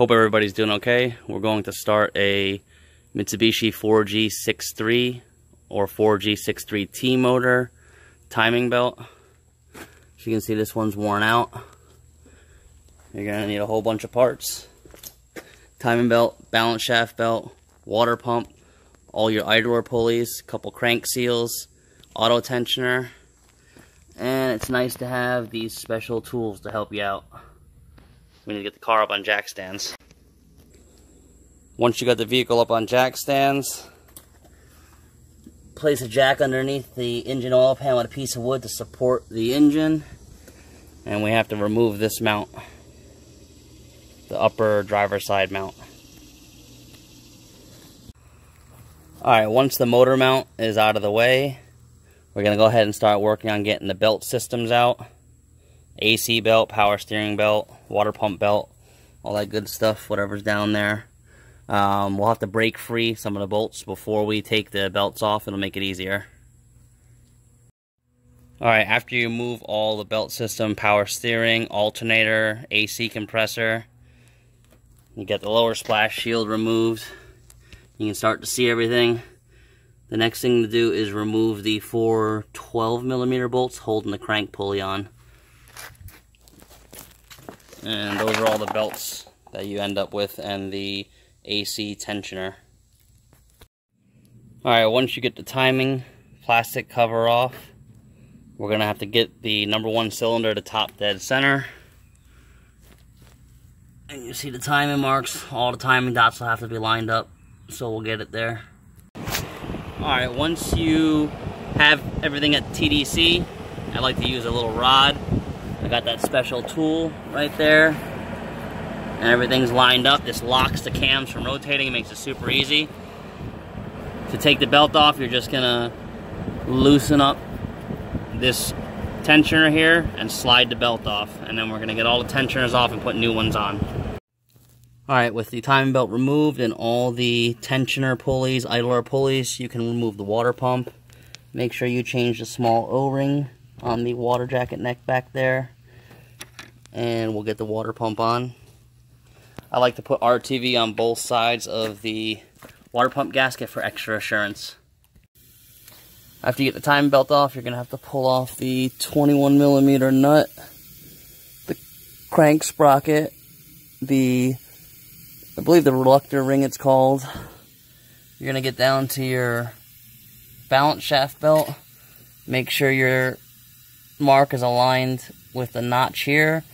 Hope everybody's doing okay. We're going to start a Mitsubishi 4G63 or 4G63T motor timing belt. As you can see, this one's worn out. You're going to need a whole bunch of parts. Timing belt, balance shaft belt, water pump, all your idler pulleys, couple crank seals, auto tensioner, and it's nice to have these special tools to help you out. We need to get the car up on jack stands. Once you got the vehicle up on jack stands, place a jack underneath the engine oil pan with a piece of wood to support the engine. And we have to remove this mount, the upper driver side mount. Alright, once the motor mount is out of the way, we're going to go ahead and start working on getting the belt systems out. AC belt, power steering belt, water pump belt, all that good stuff, whatever's down there. Um, we'll have to break free some of the bolts before we take the belts off. It'll make it easier. Alright, after you move all the belt system, power steering, alternator, AC compressor, you get the lower splash shield removed. You can start to see everything. The next thing to do is remove the four 12 millimeter bolts holding the crank pulley on. And those are all the belts that you end up with and the AC tensioner. Alright, once you get the timing plastic cover off, we're going to have to get the number one cylinder to top dead center. And you see the timing marks, all the timing dots will have to be lined up, so we'll get it there. Alright, once you have everything at TDC, I like to use a little rod got that special tool right there. And everything's lined up. This locks the cams from rotating. It makes it super easy. To take the belt off, you're just gonna loosen up this tensioner here and slide the belt off. And then we're gonna get all the tensioners off and put new ones on. Alright, with the timing belt removed and all the tensioner pulleys, idler pulleys, you can remove the water pump. Make sure you change the small O-ring on the water jacket neck back there. And we'll get the water pump on. I like to put RTV on both sides of the water pump gasket for extra assurance. After you get the timing belt off, you're going to have to pull off the 21 millimeter nut, the crank sprocket, the, I believe the reluctor ring it's called. You're going to get down to your balance shaft belt. Make sure your mark is aligned with the notch here.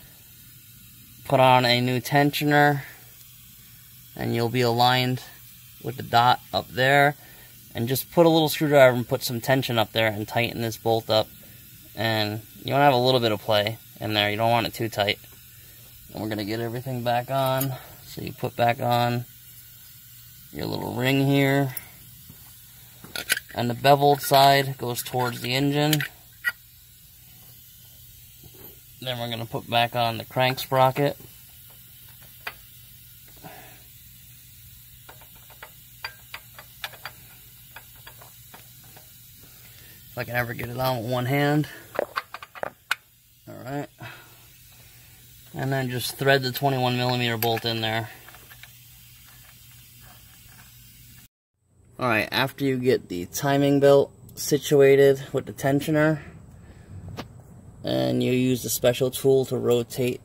Put on a new tensioner and you'll be aligned with the dot up there. And just put a little screwdriver and put some tension up there and tighten this bolt up. And you want to have a little bit of play in there. You don't want it too tight. And we're going to get everything back on. So you put back on your little ring here. And the beveled side goes towards the engine. Then we're going to put back on the crank sprocket. If I can ever get it on with one hand. Alright. And then just thread the 21 millimeter bolt in there. Alright, after you get the timing belt situated with the tensioner, and you use the special tool to rotate.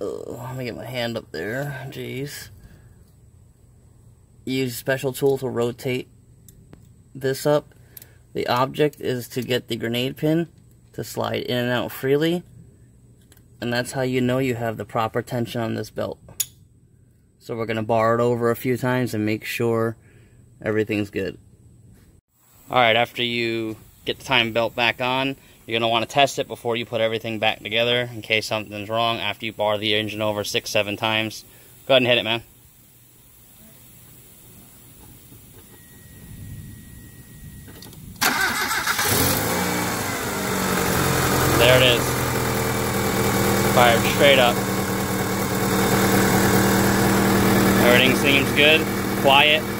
Oh, let me get my hand up there. Jeez. Use special tool to rotate this up. The object is to get the grenade pin to slide in and out freely and that's how you know you have the proper tension on this belt. So we're going to bar it over a few times and make sure everything's good Alright, after you get the time belt back on, you're going to want to test it before you put everything back together in case something's wrong after you bar the engine over six, seven times. Go ahead and hit it, man. There it is. Fired straight up. Everything seems good, quiet.